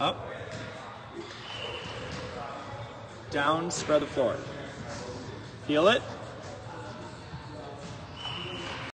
Up. Down, spread the floor. Feel it?